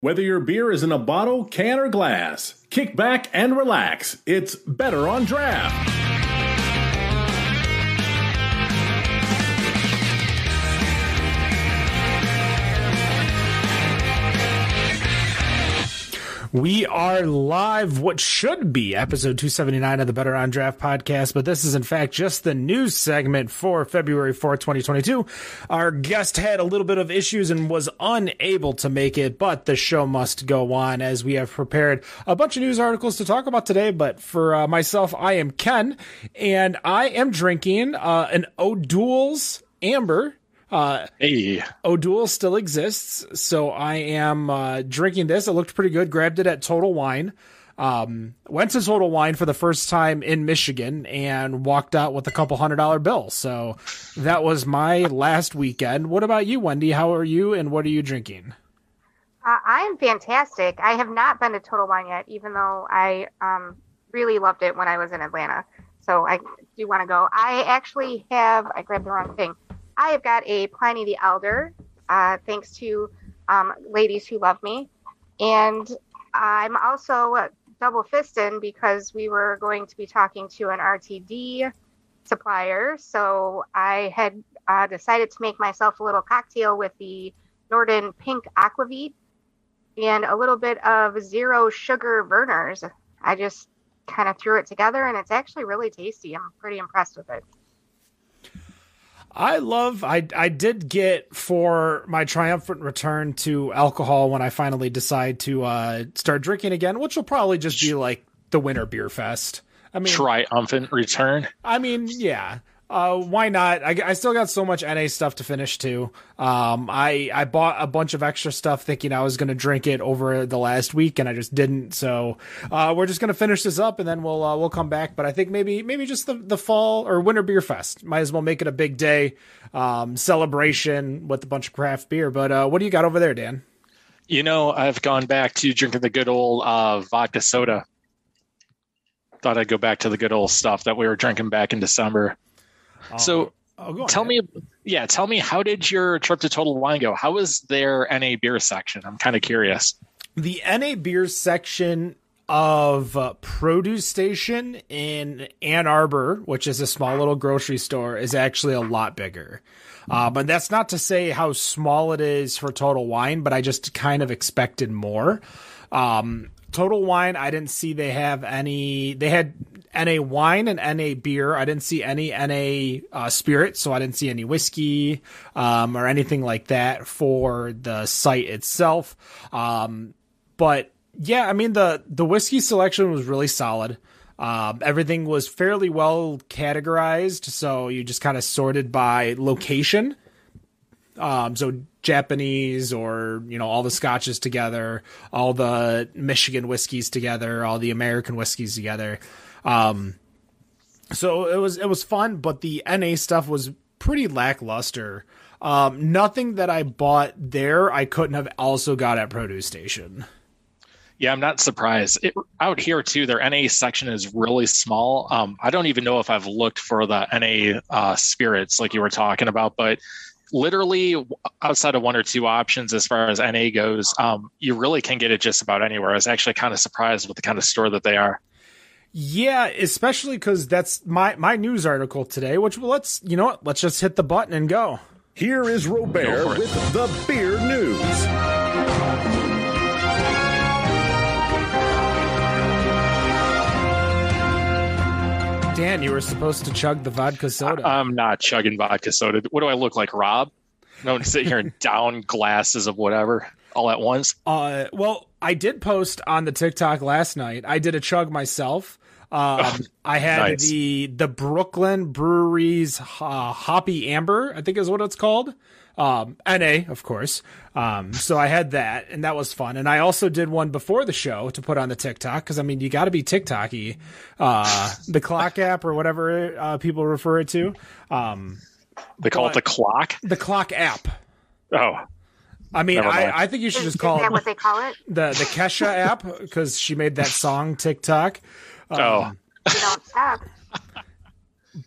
Whether your beer is in a bottle, can, or glass, kick back and relax. It's better on draft. We are live, what should be episode 279 of the Better on Draft podcast, but this is in fact just the news segment for February 4th, 2022. Our guest had a little bit of issues and was unable to make it, but the show must go on as we have prepared a bunch of news articles to talk about today. But for uh, myself, I am Ken, and I am drinking uh, an O'Doul's Amber uh, hey, O'Doul still exists, so I am uh, drinking this. It looked pretty good. Grabbed it at Total Wine. Um, went to Total Wine for the first time in Michigan and walked out with a couple hundred dollar bill. So that was my last weekend. What about you, Wendy? How are you, and what are you drinking? Uh, I am fantastic. I have not been to Total Wine yet, even though I um, really loved it when I was in Atlanta. So I do want to go. I actually have. I grabbed the wrong thing. I have got a Pliny the Elder, uh, thanks to um, ladies who love me. And I'm also double fisting because we were going to be talking to an RTD supplier. So I had uh, decided to make myself a little cocktail with the Norden Pink Aquavit and a little bit of zero sugar Vernors. I just kind of threw it together and it's actually really tasty. I'm pretty impressed with it. I love I I did get for my triumphant return to alcohol when I finally decide to uh start drinking again, which will probably just be like the winter beer fest. I mean triumphant return. I mean, yeah. Uh, why not? I, I still got so much NA stuff to finish too. Um, I I bought a bunch of extra stuff thinking I was going to drink it over the last week, and I just didn't. So uh, we're just going to finish this up, and then we'll uh, we'll come back. But I think maybe maybe just the the fall or winter beer fest. Might as well make it a big day um, celebration with a bunch of craft beer. But uh, what do you got over there, Dan? You know, I've gone back to drinking the good old uh, vodka soda. Thought I'd go back to the good old stuff that we were drinking back in December. So oh, tell me, yeah, tell me, how did your trip to Total Wine go? How was their NA beer section? I'm kind of curious. The NA beer section of uh, Produce Station in Ann Arbor, which is a small little grocery store, is actually a lot bigger. Um, and that's not to say how small it is for Total Wine, but I just kind of expected more. Um, Total Wine, I didn't see they have any. They had NA wine and NA beer. I didn't see any NA uh, spirit, so I didn't see any whiskey um, or anything like that for the site itself. Um, but yeah, I mean the the whiskey selection was really solid. Um, everything was fairly well categorized, so you just kind of sorted by location. Um, so Japanese or you know all the scotches together, all the Michigan whiskeys together, all the American whiskeys together. Um, so it was it was fun, but the NA stuff was pretty lackluster. Um, nothing that I bought there I couldn't have also got at Produce Station. Yeah, I'm not surprised. It, out here too, their NA section is really small. Um, I don't even know if I've looked for the NA uh, spirits like you were talking about, but literally outside of one or two options as far as NA goes, um, you really can get it just about anywhere. I was actually kind of surprised with the kind of store that they are. Yeah, especially because that's my my news article today. Which well, let's you know what, let's just hit the button and go. Here is Robert with the beer news. Dan, you were supposed to chug the vodka soda. I'm not chugging vodka soda. What do I look like, Rob? I'm going to sit here and down glasses of whatever all at once. Uh, well, I did post on the TikTok last night. I did a chug myself. Um, I had nice. the the Brooklyn Breweries uh, Hoppy Amber, I think is what it's called. Um, NA, of course. Um, so I had that, and that was fun. And I also did one before the show to put on the TikTok because I mean, you got to be TikToky. Uh, the clock app or whatever uh, people refer it to. Um, They call it the clock. the clock app. Oh, I mean, I, I think you should just call is that it what they call it? the the Kesha app because she made that song TikTok. Um, oh, You don't stop.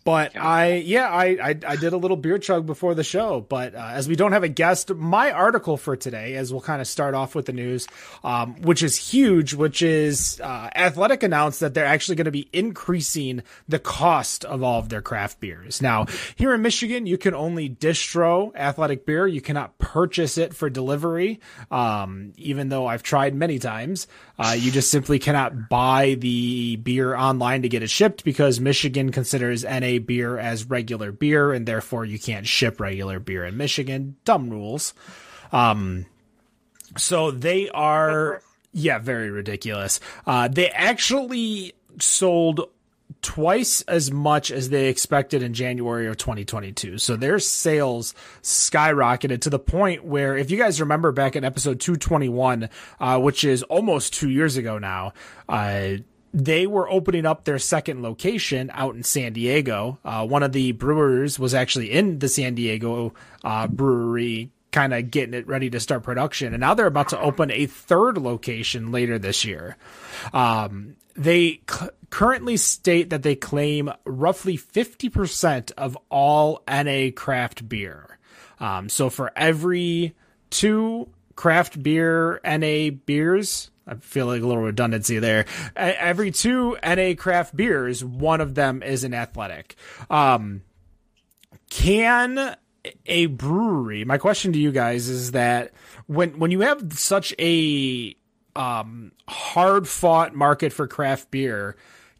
But I, yeah, I, I, I did a little beer chug before the show. But uh, as we don't have a guest, my article for today, as we'll kind of start off with the news, um, which is huge, which is uh, Athletic announced that they're actually going to be increasing the cost of all of their craft beers. Now, here in Michigan, you can only distro Athletic beer. You cannot purchase it for delivery. Um, even though I've tried many times, uh, you just simply cannot buy the beer online to get it shipped because Michigan considers NA beer as regular beer, and therefore you can't ship regular beer in Michigan. Dumb rules. Um, so they are, yeah, very ridiculous. Uh, they actually sold twice as much as they expected in January of 2022. So their sales skyrocketed to the point where, if you guys remember back in episode 221, uh, which is almost two years ago now, uh, they were opening up their second location out in San Diego. Uh, one of the brewers was actually in the San Diego uh, brewery, kind of getting it ready to start production. And now they're about to open a third location later this year. Um, they c- currently state that they claim roughly 50% of all NA craft beer. Um, so for every two craft beer NA beers, I feel like a little redundancy there. Every two NA craft beers, one of them is an athletic. Um, can a brewery, my question to you guys is that when, when you have such a, um, hard fought market for craft beer,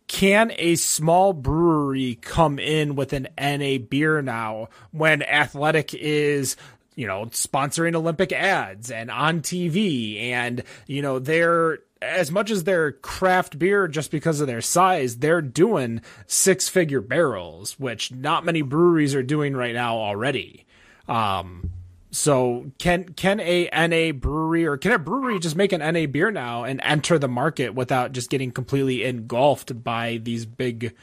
can a small brewery come in with an NA beer now when Athletic is you know, sponsoring Olympic ads and on TV. And, you know, they're, as much as they're craft beer just because of their size, they're doing six figure barrels, which not many breweries are doing right now already. Um, so can can a NA brewery or can a brewery just make an NA beer now and enter the market without just getting completely engulfed by these big,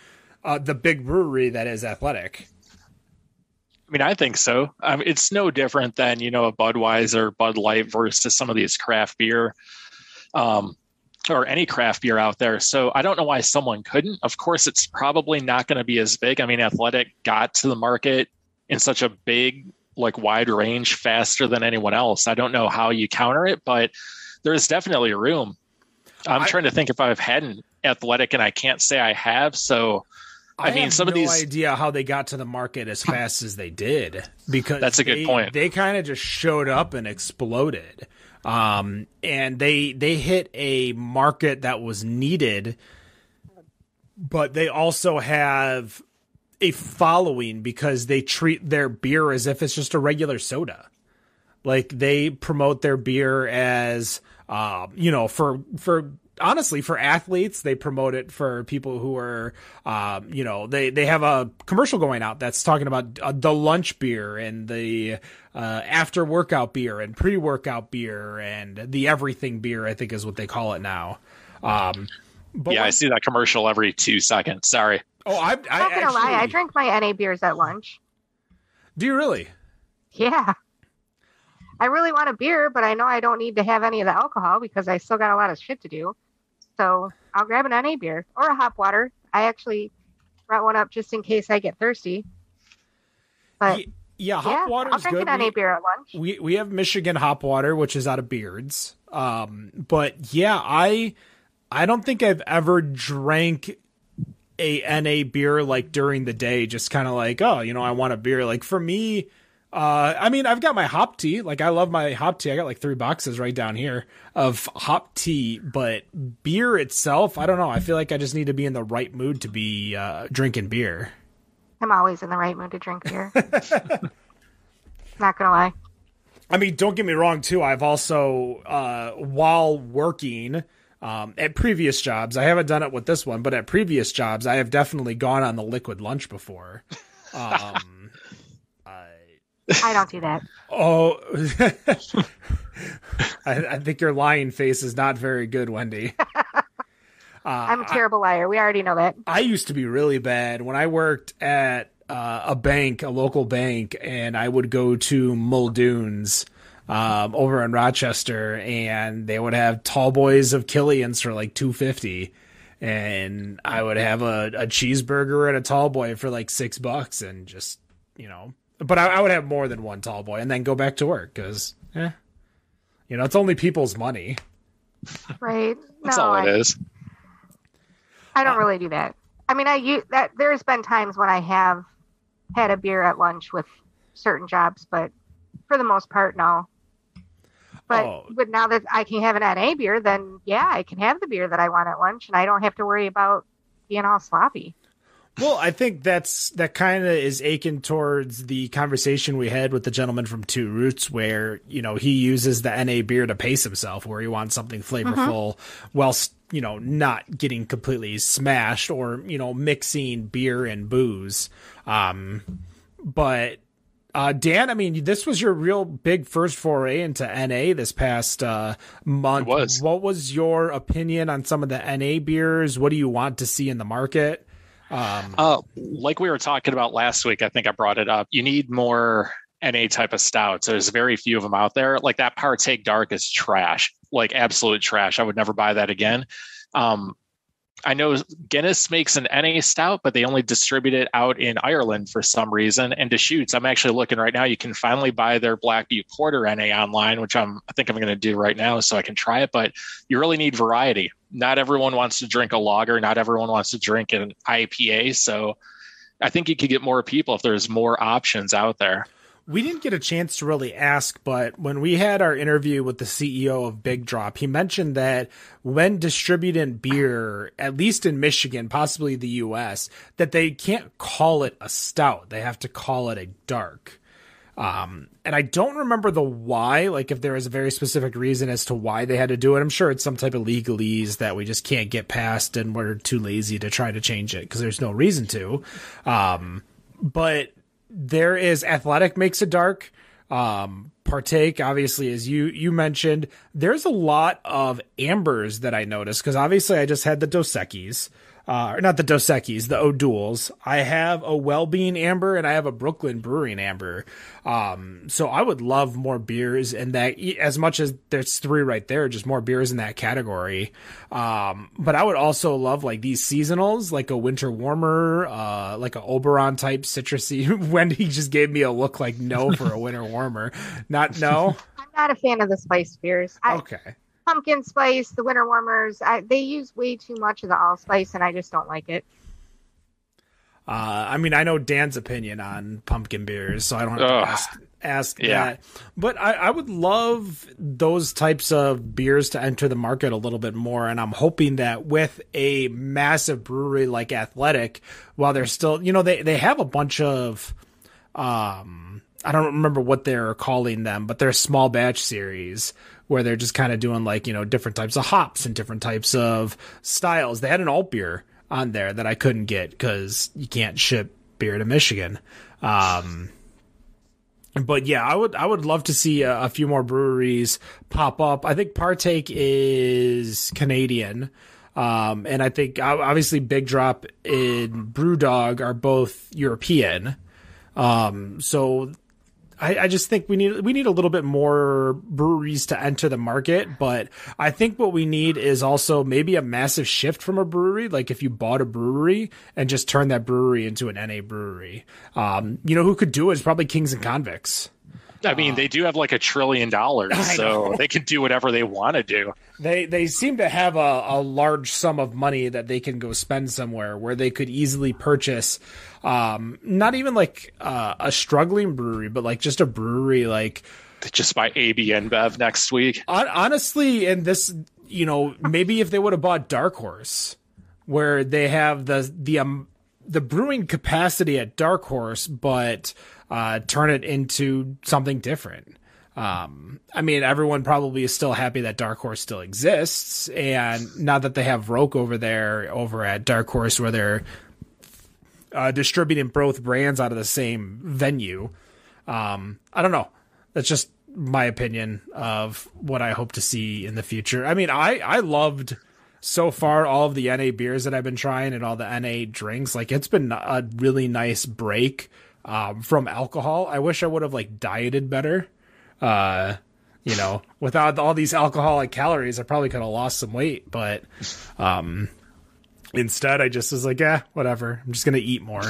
uh, the big brewery that is Athletic? I mean, I think so. Um, it's no different than you know a Budweiser, Bud Light versus some of these craft beer, um, or any craft beer out there. So I don't know why someone couldn't. Of course, it's probably not going to be as big. I mean, Athletic got to the market in such a big, like wide range faster than anyone else. I don't know how you counter it, but there's definitely room. I'm I, trying to think if I've had an Athletic, and I can't say I have. So I, I mean, some no of these idea how they got to the market as fast as they did because that's a they, good point. They kind of just showed up and exploded, um, and they they hit a market that was needed, but they also have a following because they treat their beer as if it's just a regular soda. Like they promote their beer as, uh, you know, for for honestly for athletes they promote it for people who are um, you know they they have a commercial going out that's talking about uh, the lunch beer and the uh, after workout beer and pre-workout beer and the everything beer i think is what they call it now. Um, but yeah when, i see that commercial every two seconds. Sorry. Oh i, I am not gonna actually, lie i drink my na beers at lunch. Do you really? Yeah. I really want a beer, but I know I don't need to have any of the alcohol because I still got a lot of shit to do. So I'll grab an NA beer or a hop water. I actually brought one up just in case I get thirsty. But yeah, hop water is good. An NA beer at lunch. We we have Michigan hop water, which is out of Beards. Um, but yeah, I I don't think I've ever drank a NA beer like during the day, just kind of like, oh, you know, I want a beer. Like for me, uh, I mean, I've got my hop tea. Like, I love my hop tea. I got like three boxes right down here of hop tea. But beer itself, I don't know. I feel like I just need to be in the right mood to be uh, drinking beer. I'm always in the right mood to drink beer. Not gonna lie. I mean, don't get me wrong. Too, I've also uh, while working. Um, at previous jobs, I haven't done it with this one, but at previous jobs, I have definitely gone on the liquid lunch before. Um, I don't do that. Oh, I, I, think your lying face is not very good, Wendy. Uh, I'm a terrible I, liar. We already know that. I used to be really bad when I worked at uh, a bank, a local bank, and I would go to Muldoon's um, over in Rochester, and they would have tall boys of Killian's for like two fifty and I would have a, a cheeseburger and a tall boy for like six bucks and just, you know, but I, I would have more than one tall boy and then go back to work because, eh, you know, it's only people's money. Right. That's no, all I, it is. I don't really do that. I mean, I use that. There's been times when I have had a beer at lunch with certain jobs, but for the most part, no. But Oh. but now that I can have an NA beer, then yeah, I can have the beer that I want at lunch, and I don't have to worry about being all sloppy. Well, I think that's that kind of is aching towards the conversation we had with the gentleman from Two Roots, where you know he uses the NA beer to pace himself, where he wants something flavorful, whilst you know not getting completely smashed or you know mixing beer and booze. Um, but uh, Dan, I mean, this was your real big first foray into NA this past uh, month. Was. What was your opinion on some of the NA beers? What do you want to see in the market? Um, Uh, like we were talking about last week, I think I brought it up. You need more NA type of stouts. There's very few of them out there. Like that Partake Dark is trash, like absolute trash. I would never buy that again. Um, I know Guinness makes an NA stout, but they only distribute it out in Ireland for some reason. And Deschutes, I'm actually looking right now. You can finally buy their Black Butte Porter NA online, which I'm I think I'm going to do right now so I can try it. But you really need variety. Not everyone wants to drink a lager. Not everyone wants to drink an IPA. So I think you could get more people if there's more options out there. we didn't get a chance to really ask, but when we had our interview with the CEO of Big Drop, he mentioned that when distributing beer, at least in Michigan, possibly the US, that they can't call it a stout. They have to call it a dark. Um, and I don't remember the why, like if there was a very specific reason as to why they had to do it. I'm sure it's some type of legalese that we just can't get past and we're too lazy to try to change it because there's no reason to. Um, but there is athletic makes it dark um partake obviously as you you mentioned there's a lot of ambers that i noticed because obviously i just had the dos Equis, uh or not the dos Equis, the o'douls. I have a well-being amber and i have a brooklyn brewing amber. Um so i would love more beers in that as much as there's three right there just more beers in that category. Um but i would also love like these seasonals like a winter warmer uh like a oberon type citrusy. Wendy just gave me a look like no for a winter warmer. Not no? I'm not a fan of the spice beers. I, okay Pumpkin spice, the winter warmers, I, they use way too much of the allspice, and I just don't like it. Uh, I mean, I know Dan's opinion on pumpkin beers, so I don't have Ugh. to ask, ask Yeah. that. But I, I would love those types of beers to enter the market a little bit more, and I'm hoping that with a massive brewery like Athletic, while they're still, you know, they they have a bunch of, um, I don't remember what they're calling them, but they're small batch series where they're just kind of doing like you know different types of hops and different types of styles. They had an alt beer on there that I couldn't get because you can't ship beer to Michigan. Um, but yeah, I would I would love to see a, a few more breweries pop up. I think Partake is Canadian. Um, and I think obviously Big Drop and Brewdog are both European. Um, so I, I just think we need we need a little bit more breweries to enter the market, but I think what we need is also maybe a massive shift from a brewery. Like if you bought a brewery and just turn that brewery into an NA brewery, um, you know who could do it is probably Kings and Convicts. I mean, they do have like a trillion dollars, I so know. they can do whatever they want to do. They they seem to have a, a large sum of money that they can go spend somewhere where they could easily purchase, um, not even like uh, a struggling brewery, but like just a brewery like just by AB Bev next week. Hon- honestly, and this, you know, maybe if they would have bought Dark Horse, where they have the the um, the brewing capacity at Dark Horse, but uh, turn it into something different. Um, I mean, everyone probably is still happy that Dark Horse still exists, and now that they have Roak over there, over at Dark Horse, where they're uh, distributing both brands out of the same venue. Um, I don't know. That's just my opinion of what I hope to see in the future. I mean, I I loved so far all of the NA beers that I've been trying and all the NA drinks. Like it's been a really nice break um, from alcohol. I wish I would have like dieted better. Uh, you know, without all these alcoholic calories, I probably could have lost some weight. But um, Instead, I just was like, yeah, whatever. I'm just gonna eat more.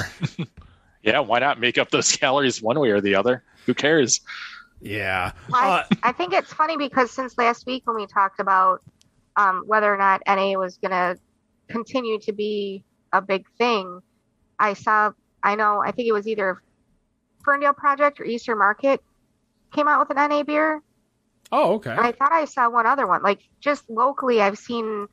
yeah, why not make up those calories one way or the other? Who cares? Yeah. I, uh, I think it's funny because since last week when we talked about um, whether or not NA was going to continue to be a big thing, I saw, I know, I think it was either Ferndale Project or Eastern Market came out with an NA beer. Oh, okay. And I thought I saw one other one. Like just locally, I've seen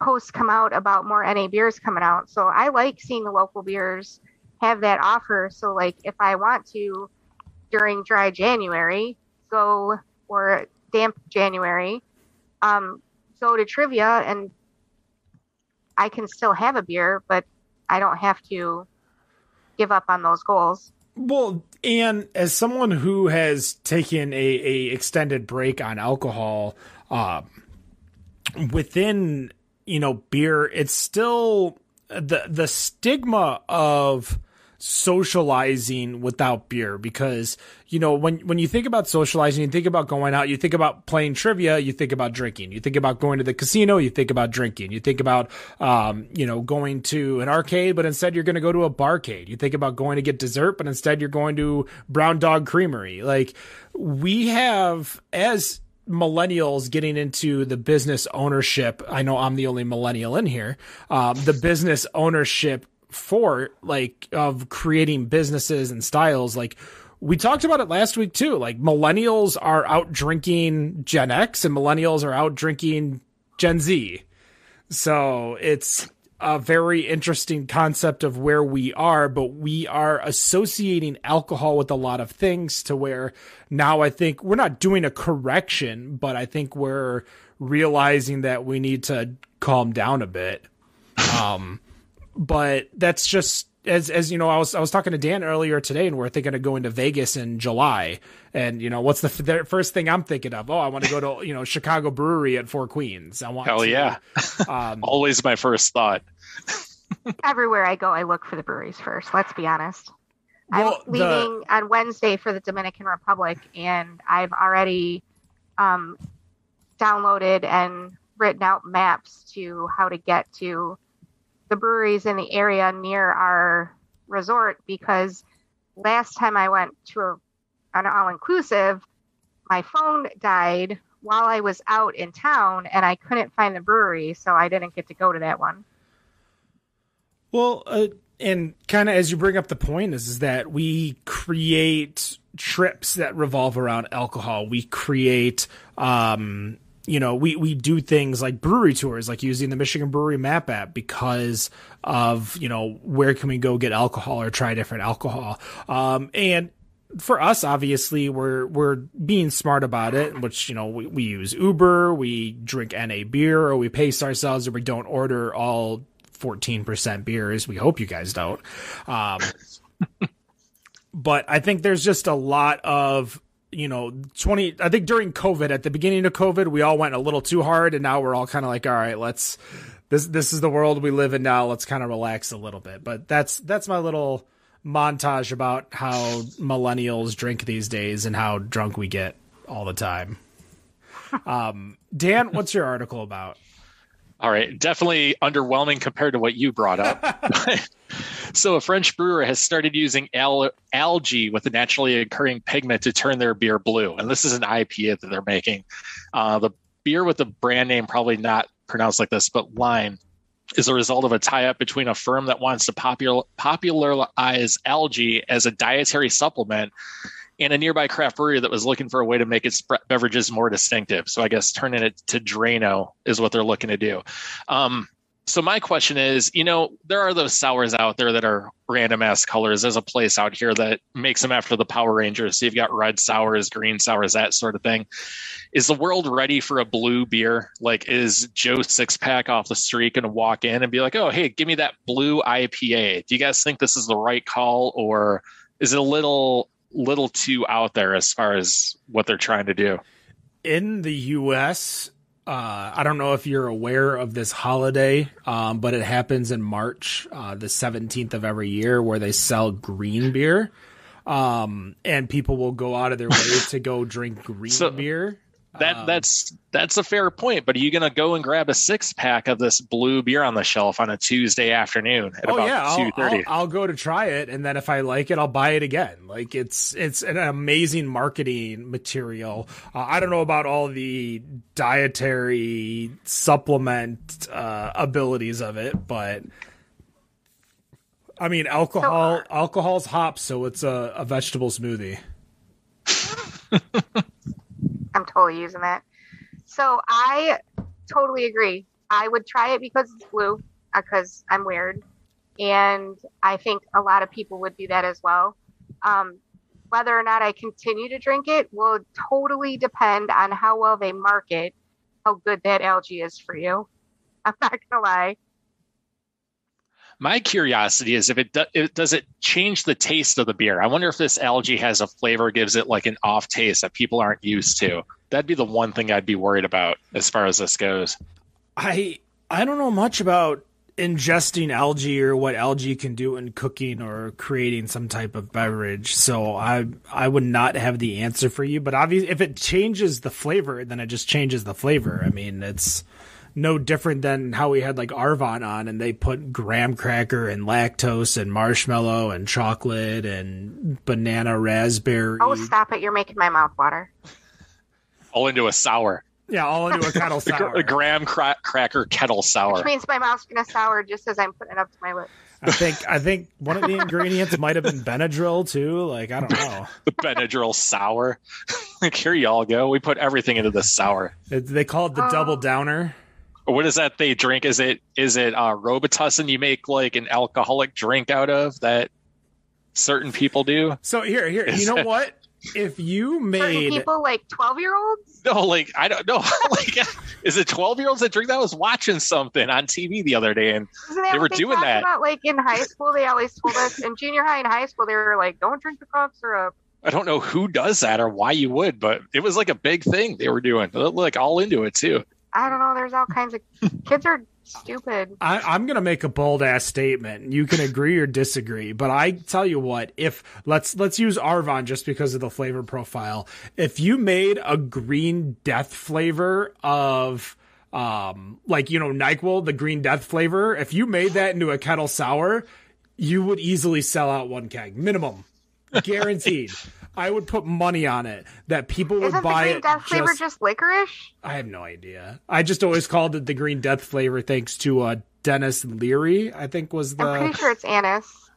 posts come out about more NA beers coming out. So I like seeing the local beers have that offer. So like if I want to during dry January, go or damp January, um, go to trivia and I can still have a beer, but I don't have to give up on those goals. Well, and as someone who has taken a, a extended break on alcohol, uh, within you know beer, it's still the the stigma of socializing without beer because you know when when you think about socializing you think about going out you think about playing trivia you think about drinking you think about going to the casino you think about drinking you think about um, you know going to an arcade but instead you're going to go to a barcade you think about going to get dessert but instead you're going to brown dog creamery like we have as millennials getting into the business ownership. I know I'm the only millennial in here. Um, the business ownership for like of creating businesses and styles like we talked about it last week too. Like millennials are out drinking gen x and millennials are out drinking gen z. So it's a very interesting concept of where we are but we are associating alcohol with a lot of things to where now i think we're not doing a correction but i think we're realizing that we need to calm down a bit. Um but that's just as as you know, I was I was talking to Dan earlier today, and we're thinking of going to Vegas in July. And you know, what's the, the first thing I'm thinking of? Oh, I want to go to you know Chicago Brewery at Four Queens. I want. Hell to, yeah! Um, Always my first thought. everywhere I go, I look for the breweries first. Let's be honest. Well, I'm leaving the, on Wednesday for the Dominican Republic, and I've already um, downloaded and written out maps to how to get to the breweries in the area near our resort because last time I went to a, an all inclusive, my phone died while I was out in town and I couldn't find the brewery, so I didn't get to go to that one. Well, uh, and kind of as you bring up the point is, is that we create trips that revolve around alcohol. We create um, you know, we, we do things like brewery tours, like using the Michigan Brewery Map app because of, you know, where can we go get alcohol or try different alcohol. Um, and for us, obviously, we're we're being smart about it, which you know we, we use Uber, we drink NA beer, or we pace ourselves, or we don't order all fourteen percent beers. We hope you guys don't. Um, but I think there's just a lot of you know, 20, I think during COVID, at the beginning of COVID, we all went a little too hard and now we're all kind of like, all right, let's, this, this is the world we live in now. Let's kind of relax a little bit. But that's, that's my little montage about how millennials drink these days and how drunk we get all the time. Um, Dan, what's your article about? All right, definitely underwhelming compared to what you brought up. so, a French brewer has started using al- algae with a naturally occurring pigment to turn their beer blue, and this is an IPA that they're making. Uh, the beer with the brand name probably not pronounced like this, but Line is a result of a tie-up between a firm that wants to popular, popularize algae as a dietary supplement and a nearby craft brewery that was looking for a way to make its beverages more distinctive. So I guess turning it to Drano is what they're looking to do. Um, so my question is, you know, there are those sours out there that are random ass colors. There's a place out here that makes them after the Power Rangers. So you've got red sours, green sours, that sort of thing. Is the world ready for a blue beer? Like, is Joe Sixpack off the street going to walk in and be like, "Oh, hey, give me that blue IPA"? Do you guys think this is the right call, or is it a little little too out there as far as what they're trying to do. In the U.S., uh, I don't know if you're aware of this holiday, um, but it happens in March, uh, the 17th of every year, where they sell green beer. Um, and people will go out of their way to go drink green so, beer. That Um, that's that's a fair point. But are you going to go and grab a six pack of this blue beer on the shelf on a Tuesday afternoon at Oh about yeah, two I'll. I'll, I'll go to try it, and then if I like it, I'll buy it again. Like it's it's an amazing marketing material. Uh, I don't know about all the dietary supplement uh, abilities of it, but I mean, alcohol alcohol's hops, so it's a, a vegetable smoothie. Totally using that. So I totally agree. I would try it because it's blue, because I'm weird, and I think a lot of people would do that as well. Um, whether or not I continue to drink it will totally depend on how well they market how good that algae is for you. I'm not gonna lie. My curiosity is if it, do, it does it change the taste of the beer. I wonder if this algae has a flavor, gives it like an off taste that people aren't used to. That'd be the one thing I'd be worried about as far as this goes. I I don't know much about ingesting algae or what algae can do in cooking or creating some type of beverage. So I I would not have the answer for you. But obviously, if it changes the flavor, then it just changes the flavor. I mean, it's no different than how we had like Arvon on and they put graham cracker and lactose and marshmallow and chocolate and banana raspberry. Oh, stop it! You're making my mouth water. All into a sour, Yeah, all into a kettle sour. a graham cra- cracker kettle sour. Which means my mouth's gonna sour just as I'm putting it up to my lips. I think I think one of the ingredients might have been Benadryl too. Like I don't know. The Benadryl sour. like here y'all go. We put everything into the sour. It- They call it the Oh. double downer. What is that they drink? Is it is it uh, Robitussin you make like an alcoholic drink out of that certain people do? So here, here, you know it- what? If you Certain made people, like 12 year olds, No, like I don't know. like, is it twelve year olds that drink that? I was watching something on TV the other day, and isn't They were doing that. About like in high school, they always told us in junior high and high school, they were like, "Don't drink the cough syrup." I don't know who does that or why you would, but it was like a big thing they were doing. They're, Like all into it too. I don't know. There's all kinds of kids are stupid. I, I'm gonna make a bold ass statement. You can agree or disagree, but I tell you what, if let's let's use Arvon just because of the flavor profile. If you made a green death flavor of um like you know NyQuil, the green death flavor, if you made that into a kettle sour, you would easily sell out one keg minimum, guaranteed. I would put money on it that people would Isn't the buy green it. death flavor just- just licorice? I have no idea. I just always called it the Green Death flavor, thanks to uh, Denis Leary. I think was I'm the pretty sure it's anise.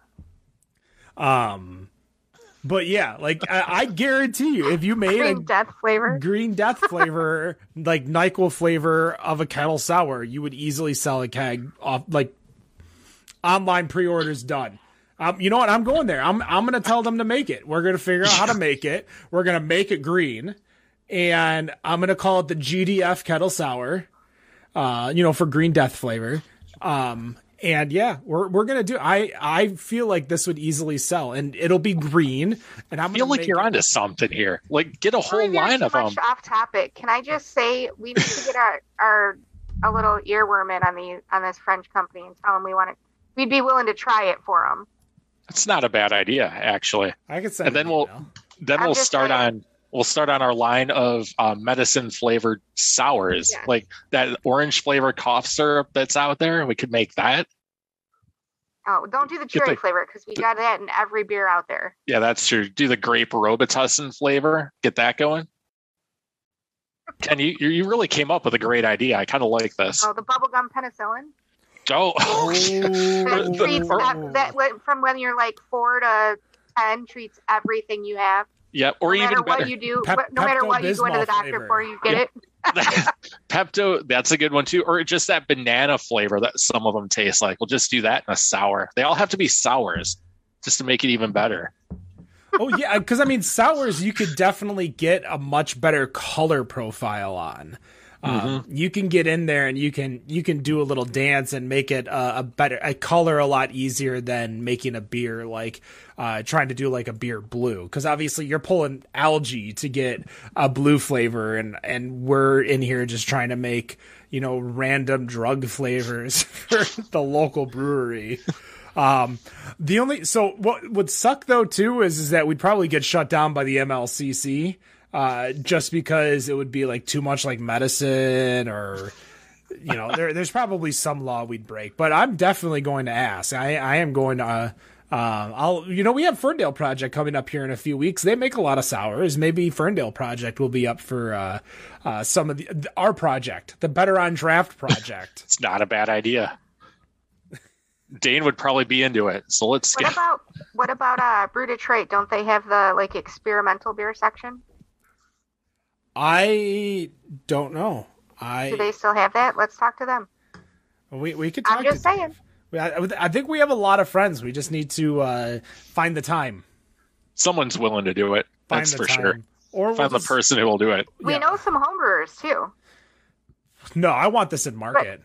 um. But yeah, like I, I guarantee you, if you made Green a death flavor. Green Death flavor, like Nyquil flavor of a kettle sour, you would easily sell a keg off. Like online pre-orders done. Um, you know what? I'm going there. I'm I'm gonna tell them to make it. We're gonna figure out how to make it. We're gonna make it green, and I'm gonna call it the GDF kettle sour. Uh, you know, for Green Death flavor. Um, and yeah, we're we're gonna do. I I feel like this would easily sell, and it'll be green. And I'm I feel like you're it- onto something here. Like get a whole we're line of them. much off topic. Can I just say we need to get our, our a little earworm in on the on this French company and tell them we want it. We'd be willing to try it for them. It's not a bad idea, actually. I could send And then we'll- email. Then I'm we'll start saying. on we'll start on our line of uh, medicine flavored sours, Yeah. like that orange flavored cough syrup that's out there. We could make that. Oh, don't do the cherry the- flavor because we got that in every beer out there. Yeah, that's true. Do the grape Robitussin flavor. Get that going. Ken, you you you really came up with a great idea. I kind of like this. Oh, the bubblegum penicillin. Oh, That the- treats or- ev- that went from when you're like four to ten treats everything you have. yeah, or no matter even what you do, Pep- no matter what you go into the doctor flavor. for, you get Yeah. it. Pepto. That's a good one too. Or just that banana flavor that some of them taste like. We'll just do that in a sour. They all have to be sours, just to make it even better. oh yeah, because I mean sours you could definitely get a much better color profile on. Um, you can get in there and you can you can do a little dance and make it uh, a better a color a lot easier than making a beer like uh, trying to do like a beer blue because obviously you're pulling algae to get a blue flavor and and we're in here just trying to make you know random drug flavors for the local brewery. Um, the only so what would suck though too is is that we'd probably get shut down by the MLCC. Uh, just because it would be like too much like medicine or you know there, there's probably some law we'd break but i'm definitely going to ask i, I am going to uh, um, I'll, you know, we have Ferndale Project coming up here in a few weeks. They make a lot of sours. Maybe Ferndale Project will be up for uh, uh, some of the our project, the Better on Draft project. it's not a bad idea. Dane would probably be into it. So let's What get. about what about uh Brew Detroit? Don't they have the like experimental beer section? I don't know. I Do they still have that? Let's talk to them. we we could talk. I'm just to saying. We- I, I think we have a lot of friends. We just need to uh, find the time. Someone's willing to do it. Find That's for time. sure. Or we'll Find the person who will do it. We Yeah. know some homebrewers too. No, I want this in market.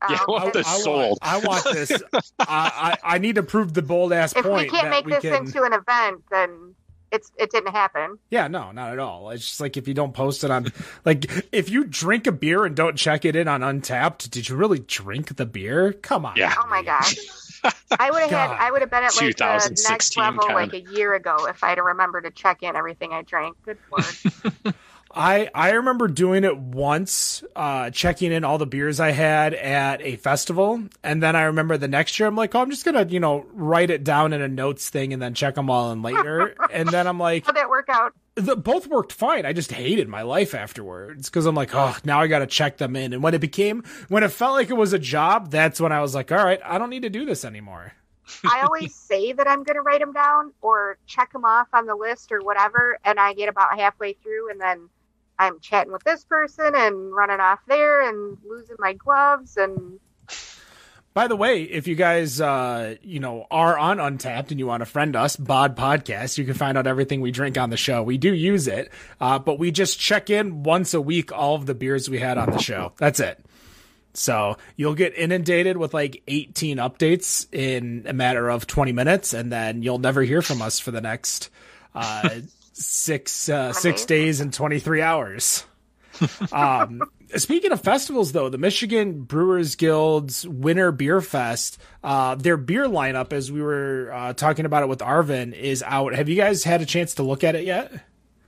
Um, Yeah, well, if- this- I want, Sold. I want this. I, I I need to prove the bold ass if point we can't that make we this can. into an event, then it's it didn't happen. Yeah, no, not at all. It's just like if you don't post it on, like if you drink a beer and don't check it in on Untappd, did you really drink the beer? Come on. Yeah. Oh my gosh. I would have had I would have been at like the next level Ken. like a year ago if I'd have remembered to check in everything I drank. Good lord. I I remember doing it once, uh, checking in all the beers I had at a festival, and then I remember the next year I'm like, oh, I'm just gonna you know write it down in a notes thing and then check them all in later, and then I'm like, How'd that work out? the, both worked fine. I just hated my life afterwards because I'm like, oh, now I got to check them in. And when it became, when it felt like it was a job, that's when I was like, all right, I don't need to do this anymore. I always say that I'm going to write them down or check them off on the list or whatever, and I get about halfway through, and then I'm chatting with this person and running off there and losing my gloves and By the way, if you guys, uh, you know, are on Untappd and you want to friend us, Bod Podcast, you can find out everything we drink on the show. We do use it, uh, but we just check in once a week all of the beers we had on the show. That's it. So you'll get inundated with like 18 updates in a matter of 20 minutes, and then you'll never hear from us for the next uh, six uh, six days and 23 hours. Um, speaking of festivals, though, the Michigan Brewers Guild's Winter Beer Fest, uh, their beer lineup, as we were uh, talking about it with Arvon, is out. Have you guys had a chance to look at it yet?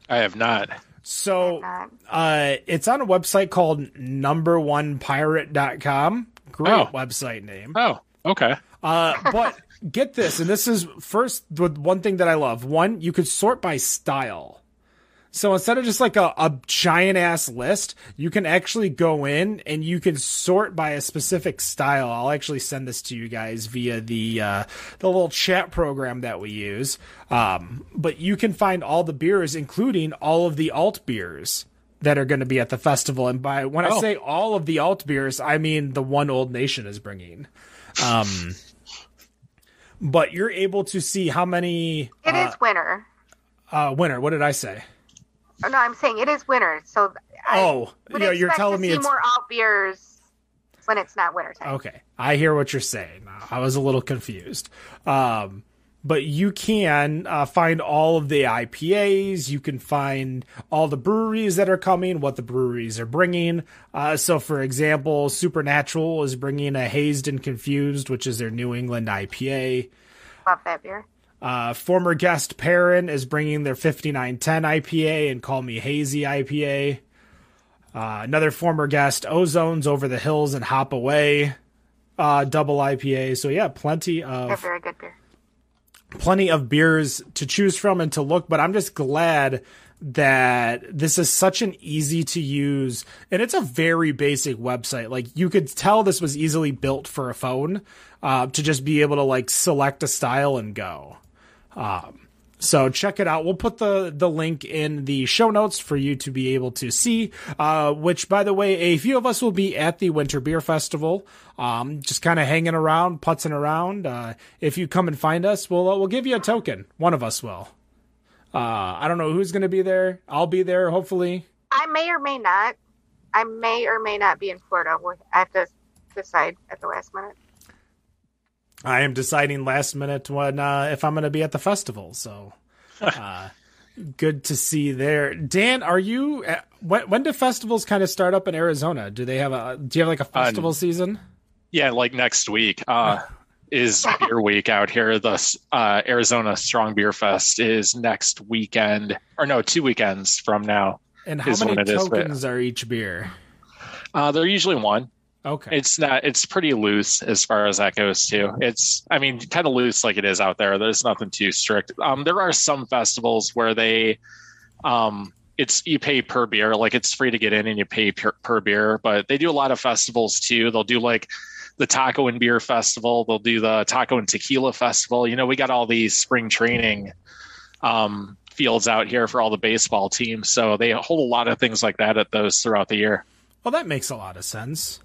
I have not. So uh, it's on a website called numberonepirate.com. Great Oh. website name. Oh, okay. Uh, but get this, and this is first the one thing that I love. One, you could sort by style. So instead of just like a, a giant ass list, you can actually go in and you can sort by a specific style. I'll actually send this to you guys via the uh, the little chat program that we use. Um, but you can find all the beers, including all of the alt beers that are going to be at the festival. And by when I Oh. say all of the alt beers, I mean the one Old Nation is bringing. Um, but you're able to see how many It is uh, winter. uh, winner. What did I say? Oh, no, I'm saying it is winter. So I oh, yeah, you're telling to me see it's more out beers when it's not winter time. okay. I hear what you're saying. I was a little confused. Um, but you can uh, find all of the IPAs. You can find all the breweries that are coming, what the breweries are bringing. Uh, so, for example, Supernatural is bringing a Hazed and Confused, which is their New England IPA. Love that beer. Uh, former guest Perrin is bringing their 5910 IPA and Call Me Hazy IPA. Uh, another former guest, Ozone's Over the Hills and Hop Away, uh, double IPA. So yeah, plenty of. They're very good beer. Plenty of beers to choose from and to look. But I'm just glad that this is such an easy to use and it's a very basic website. Like you could tell this was easily built for a phone uh, to just be able to like select a style and go. Um, so check it out. We'll put the the link in the show notes for you to be able to see. Uh, which, by the way, a few of us will be at the Winter Beer Festival, um, just kind of hanging around, putzing around. Uh, if you come and find us, we'll uh, we'll give you a token. One of us will. Uh, I don't know who's going to be there. I'll be there, hopefully. I may or may not. I may or may not be in Florida. I have to decide at the last minute. I am deciding last minute when uh, if I'm going to be at the festival. So, uh, good to see there. Dan, are you? uh, When, when do festivals kind of start up in Arizona? Do they have a? Do you have like a festival season? Yeah, like next week. Uh, is beer week out here. The uh, Arizona Strong Beer Fest is next weekend, or no, two weekends from now. And how many tokens are each beer? Uh, they're usually one. Okay. It's not. It's pretty loose as far as that goes too. It's. I mean, kind of loose like it is out there. There's nothing too strict. Um, there are some festivals where they, um, it's you pay per beer. Like it's free to get in and you pay per, per beer. But they do a lot of festivals too. They'll do like the Taco and Beer Festival. They'll do the Taco and Tequila Festival. You know, we got all these spring training um, fields out here for all the baseball teams. So they hold a lot of things like that at those throughout the year. Well, that makes a lot of sense.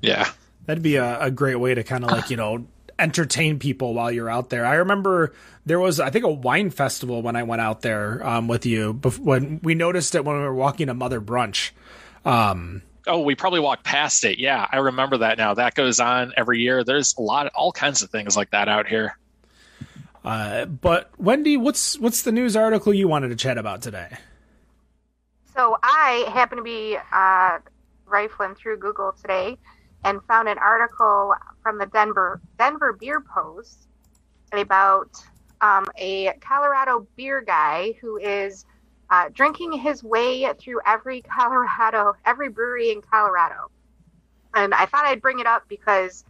Yeah. That'd be a, a great way to kind of like, you know, entertain people while you're out there. I remember there was, I think, a wine festival when I went out there um, with you. When we noticed it when we were walking to Mother Brunch. Um, Oh, we probably walked past it. Yeah, I remember that now. That goes on every year. There's a lot, all kinds of things like that out here. Uh, but Wendy, what's what's the news article you wanted to chat about today? So I happen to be uh, rifling through Google today and found an article from the Denver Denver Beer Post about um, a Colorado beer guy who is uh, drinking his way through every Colorado, every brewery in Colorado. And I thought I'd bring it up because,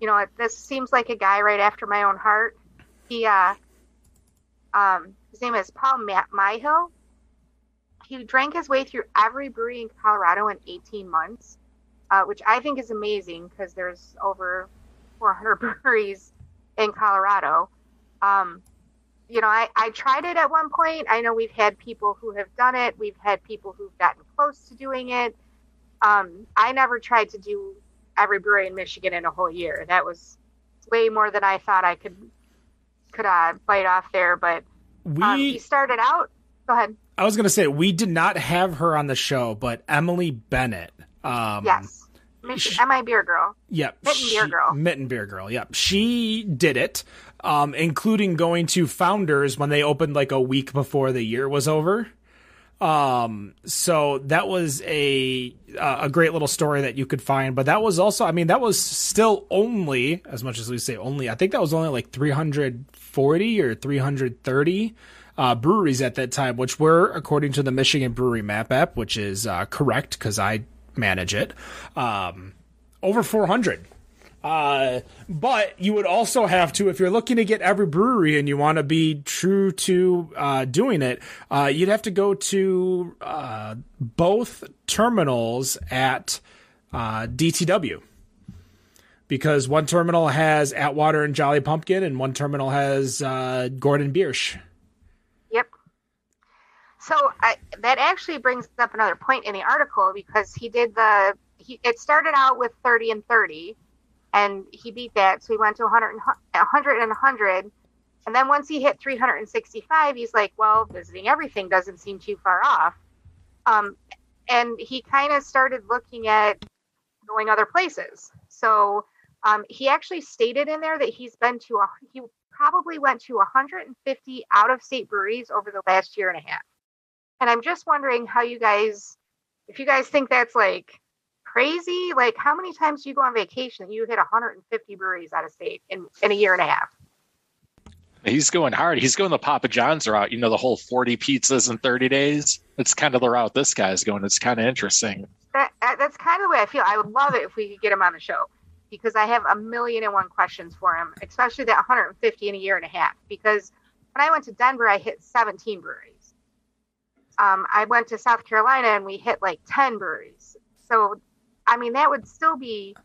you know, this seems like a guy right after my own heart. He, uh, um, his name is Paul Myhill. He drank his way through every brewery in Colorado in 18 months, uh, which I think is amazing because there's over 400 breweries in Colorado. Um, you know, I, I tried it at one point. I know we've had people who have done it. We've had people who've gotten close to doing it. Um, I never tried to do every brewery in Michigan in a whole year. That was way more than I thought I could could uh, bite off there. But we um, he started out. Go ahead. I was going to say we did not have her on the show, but Emily Bennett. Um, yes. Mich- Am I beer girl? Yep. Mitten she, beer girl. Mitten beer girl. Yep. She did it um, including going to Founders when they opened like a week before the year was over. Um, so that was a a great little story that you could find, but that was also, I mean, that was still only as much as we say only. I think that was only like 340 or 330 uh, breweries at that time, which were according to the Michigan Brewery Map app, which is uh, correct because I manage it. Um, over 400 uh, but you would also have to, if you're looking to get every brewery and you want to be true to uh, doing it, uh, you'd have to go to uh, both terminals at uh, DTW. Because one terminal has Atwater and Jolly Pumpkin, and one terminal has uh, Gordon Biersch. So I, that actually brings up another point in the article because he did the. He, it started out with 30 and 30 and he beat that. So he went to 100 and 100 and 100. And then once he hit 365, he's like, well, visiting everything doesn't seem too far off. Um, and he kind of started looking at going other places. So um, he actually stated in there that he's been to a, he probably went to 150 out of state breweries over the last year and a half. And I'm just wondering how you guys, if you guys think that's like crazy? Like, how many times do you go on vacation and you hit 150 breweries out of state in, in a year and a half? He's going hard. He's going the Papa John's route. You know, the whole 40 pizzas in 30 days. It's kind of the route this guy's going. It's kind of interesting. That, uh, that's kind of the way I feel. I would love it if we could get him on the show because I have a million and one questions for him, especially that 150 in a year and a half. Because when I went to Denver, I hit 17 breweries. Um, I went to South Carolina and we hit like 10 breweries. So I mean, that would still be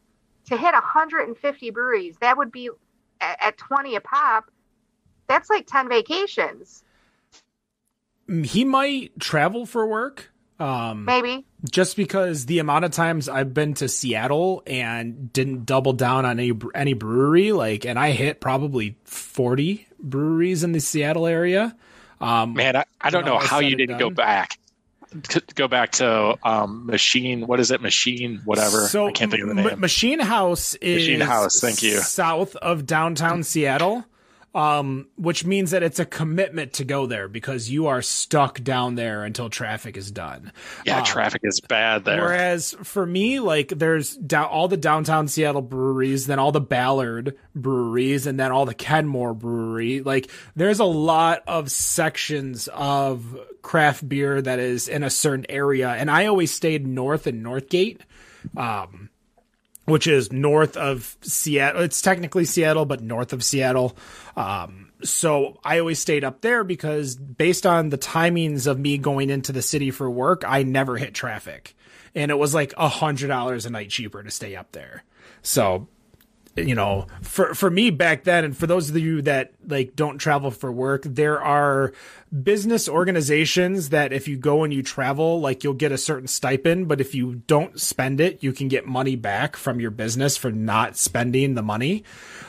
to hit 150 breweries. That would be at, at 20 a pop. That's like 10 vacations. He might travel for work. Um, Maybe just because the amount of times I've been to Seattle and didn't double down on any any brewery, like, and I hit probably 40 breweries in the Seattle area. Um, Man, I, I don't know, how you didn't go back go back to um, machine. What is it? Machine, whatever. So I can't think of the name. M- machine House is Machine House. Thank you. South of downtown Seattle. Um, which means that it's a commitment to go there because you are stuck down there until traffic is done. Yeah, Um, traffic is bad there. Whereas for me, like there's down, all the downtown Seattle breweries, then all the Ballard breweries, and then all the Kenmore brewery. Like there's a lot of sections of craft beer that is in a certain area, and I always stayed north in Northgate. Um, which is north of Seattle. It's technically Seattle, but north of Seattle. Um, so I always stayed up there because based on the timings of me going into the city for work, I never hit traffic. And it was like a hundred dollars a night cheaper to stay up there. So, you know, for, for me back then, and for those of you that like don't travel for work, there are business organizations that if you go and you travel, like you'll get a certain stipend, but if you don't spend it, you can get money back from your business for not spending the money.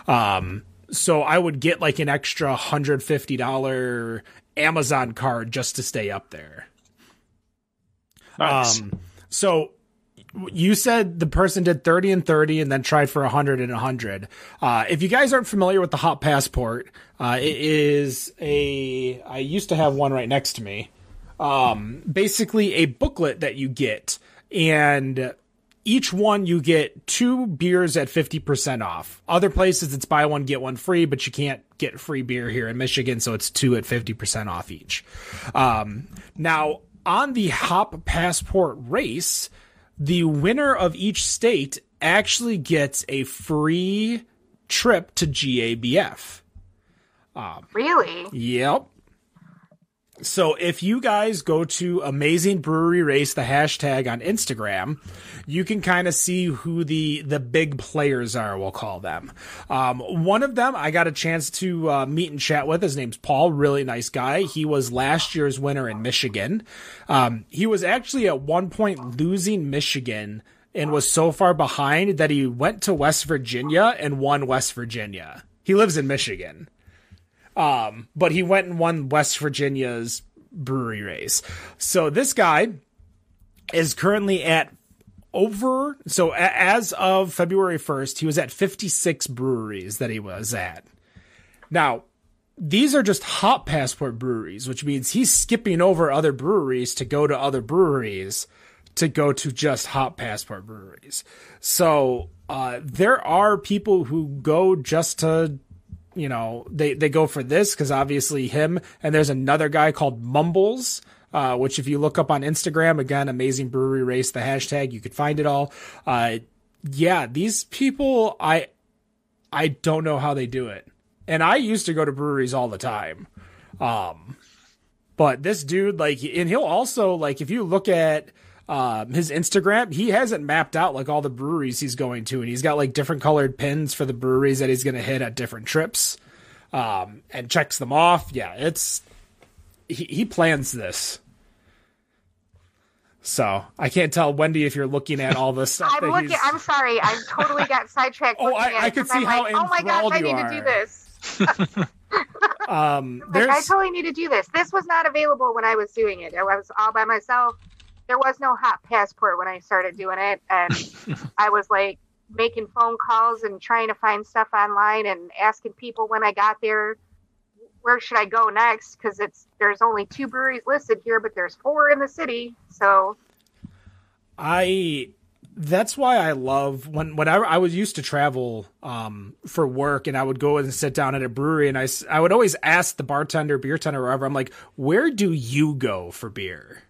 Um, so I would get like an extra $150 Amazon card just to stay up there. Nice. Um, so you said the person did 30 and 30 and then tried for 100 and 100. Uh, if you guys aren't familiar with the Hop Passport, uh, it is a, I used to have one right next to me. Um, basically a booklet that you get and each one you get two beers at 50% off. Other places it's buy one, get one free, but you can't get free beer here in Michigan. So it's two at 50% off each. Um, now on the Hop Passport race, the winner of each state actually gets a free trip to GABF. Um, really? Yep. So if you guys go to Amazing Brewery Race, the hashtag on Instagram, you can kind of see who the the big players are. We'll call them. Um, one of them I got a chance to uh, meet and chat with. His name's Paul. Really nice guy. He was last year's winner in Michigan. Um, he was actually at one point losing Michigan and was so far behind that he went to West Virginia and won West Virginia. He lives in Michigan. Um, but he went and won West Virginia's brewery race. So this guy is currently at over so as of February 1st, he was at 56 breweries that he was at. Now, these are just hop passport breweries, which means he's skipping over other breweries to go to other breweries to go to just hop passport breweries. So, uh, there are people who go just to you know they they go for this because obviously him and there's another guy called mumbles uh, which if you look up on instagram again amazing brewery race the hashtag you could find it all. Uh, yeah these people i i don't know how they do it. And i used to go to breweries all the time. Um but this dude like and he'll also like if you look at um, his Instagram, he hasn't mapped out like all the breweries he's going to, and he's got like different colored pins for the breweries that he's going to hit at different trips, um, and checks them off. Yeah, it's he, he plans this. So I can't tell Wendy if you're looking at all this stuff. I'm looking. he's- I'm sorry. I totally got sidetracked. Oh, I- I could see I'm how like, Oh my gosh, I need are. to do this. um, Like, I totally need to do this. This was not available when I was doing it. I was all by myself. There was no hop passport when I started doing it, and I was like making phone calls and trying to find stuff online and asking people when I got there, where should I go next? Because it's there's only two breweries listed here, but there's four in the city. So I that's why I love when whenever I was used to travel um, for work and I would go and sit down at a brewery and I, I would always ask the bartender, beer tender, wherever I'm like, where do you go for beer?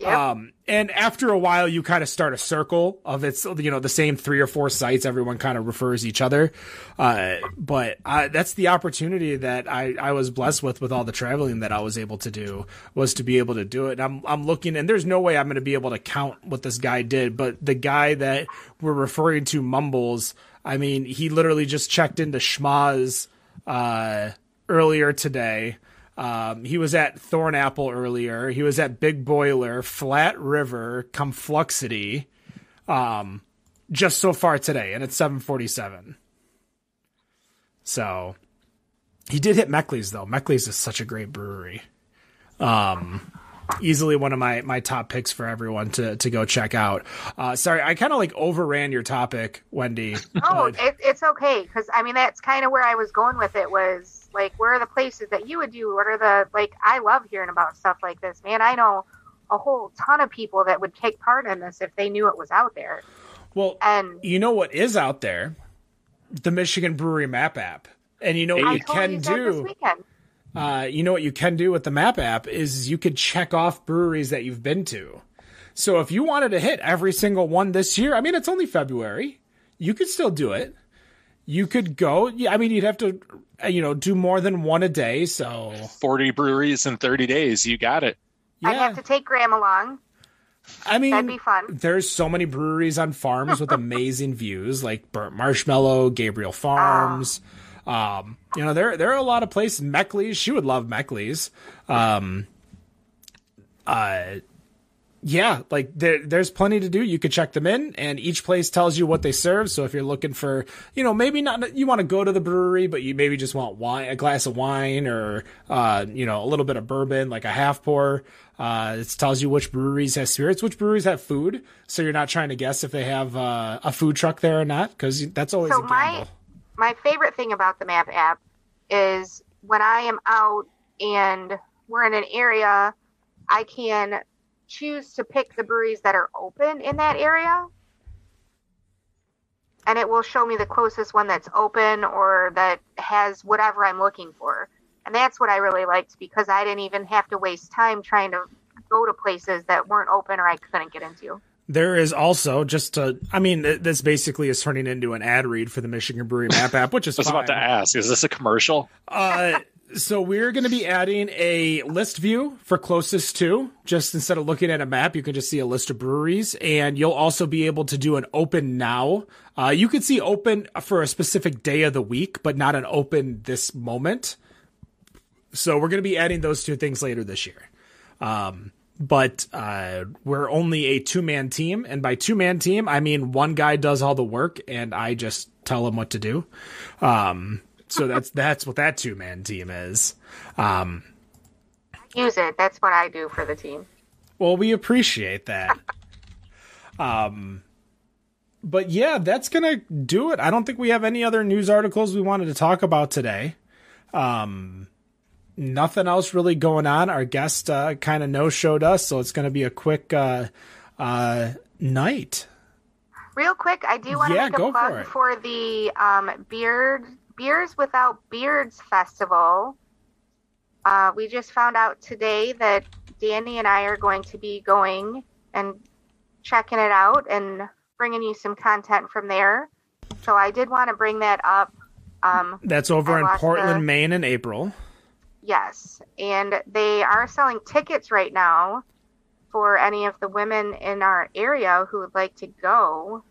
Yep. Um, and after a while, you kind of start a circle of it's you know the same three or four sites. Everyone kind of refers each other, uh, but I, that's the opportunity that I, I was blessed with with all the traveling that I was able to do was to be able to do it. And I'm I'm looking, and there's no way I'm going to be able to count what this guy did, but the guy that we're referring to, Mumbles. I mean, he literally just checked into Schmohz uh, earlier today. Um, he was at Thornapple earlier. He was at Big Boiler, Flat River, Confluxity, um, just so far today, and it's 747. So he did hit Meckley's though. Meckley's is such a great brewery. Um, easily one of my my top picks for everyone to to go check out. Uh, sorry, I kind of like overran your topic, Wendy. Oh, it, it's okay because I mean that's kind of where I was going with it. Was like, where are the places that you would do? What are the like? I love hearing about stuff like this, man. I know a whole ton of people that would take part in this if they knew it was out there. well, And you know what is out there? The Michigan Brewery Map app. And you know what I you can you that this do? Weekend. Uh, you know what you can do with the map app is you could check off breweries that you've been to. So if you wanted to hit every single one this year, I mean, it's only February. You could still do it. You could go. Yeah, I mean, you'd have to, uh, you know, do more than one a day. So 40 breweries in 30 days. You got it. yeah, I'd have to take Graham along. I mean, That'd be fun. there's so many breweries on farms with amazing views, like Burnt Marshmallow, Gabriel Farms. Um, you know, there there are a lot of places. Meckley's, she would love Meckley's. Um, uh, yeah, like there, there's plenty to do. You could check them in, and each place tells you what they serve. So if you're looking for, you know, maybe not you want to go to the brewery, but you maybe just want wine, a glass of wine, or uh, you know, a little bit of bourbon, like a half pour. Uh, it tells you which breweries have spirits, which breweries have food. So you're not trying to guess if they have uh, a food truck there or not, because that's always So a gamble. my favorite thing about the map app is when I am out and we're in an area, I can choose to pick the breweries that are open in that area. And it will show me the closest one that's open or that has whatever I'm looking for. And that's what I really liked because I didn't even have to waste time trying to go to places that weren't open or I couldn't get into. There is also just a, I mean, this basically is turning into an ad read for the Michigan Brewery Map app, which is I was about to ask, is this a commercial? Uh, so we're going to be adding a list view for closest to. Just instead of looking at a map, you can just see a list of breweries, and you'll also be able to do an open now. Uh, you could see open for a specific day of the week, but not an open this moment. So we're going to be adding those two things later this year. Um, but uh, we're only a two man team, and by two man team, I mean one guy does all the work, and I just tell him what to do. Um, so that's that's what that two man team is. Um, Use it. That's what I do for the team. well, we appreciate that. Um, but yeah, that's gonna do it. I don't think we have any other news articles we wanted to talk about today. Um, nothing else really going on. Our guest uh, kind of no showed us, so it's gonna be a quick uh, uh, night. Real quick, I do want to Yeah, make a go plug for for, the um, Beard Beers Without Beards Festival. Uh, we just found out today that Danny and I are going to be going and checking it out and bringing you some content from there. So I did want to bring that up. Um, That's over in Portland, the- Maine, in April. Yes, and they are selling tickets right now for any of the women in our area who would like to go.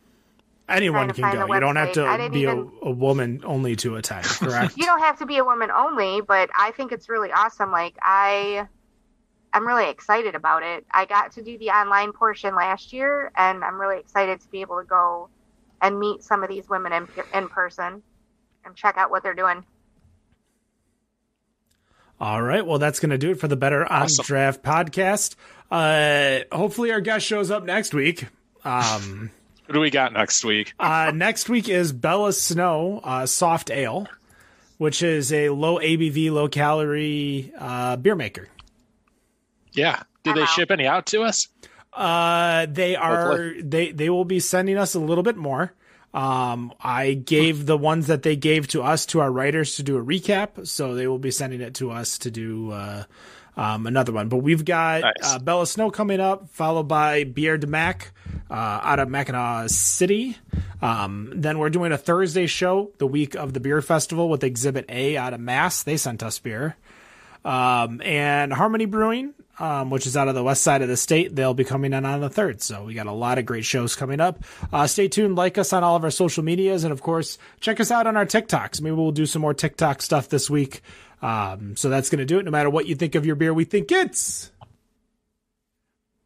Anyone can go. You don't have to be even- a, a woman only to attend, correct? You don't have to be a woman only, but I think it's really awesome. Like I I'm really excited about it. I got to do the online portion last year and I'm really excited to be able to go and meet some of these women in in person and check out what they're doing. All right. Well, that's going to do it for the Better on Awesome. Draft podcast. Uh, hopefully, our guest shows up next week. Um, Who do we got next week? uh, next week is Bella Snow uh, Soft Ale, which is a low ABV, low calorie uh, beer maker. Yeah. Did they ship any out to us? Uh, they are Hopefully. they they will be sending us a little bit more. Um, I gave the ones that they gave to us to our writers to do a recap, so they will be sending it to us to do uh, um, another one. But we've got Nice. uh, Bella Snow coming up, followed by Bière de Mac uh, out of Mackinaw City. Um, then we're doing a Thursday show the week of the beer festival with Exhibit A out of Mass. They sent us beer um, and Harmony Brewing, um, which is out of the west side of the state. They'll be coming in on the third. So we got a lot of great shows coming up. Uh, stay tuned, like us on all of our social medias, and of course, check us out on our TikToks. Maybe we'll do some more TikTok stuff this week. Um, so that's going to do it. No matter what you think of your beer, we think it's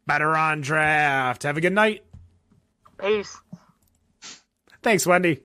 better on draft. Have a good night. Peace. Thanks, Wendy.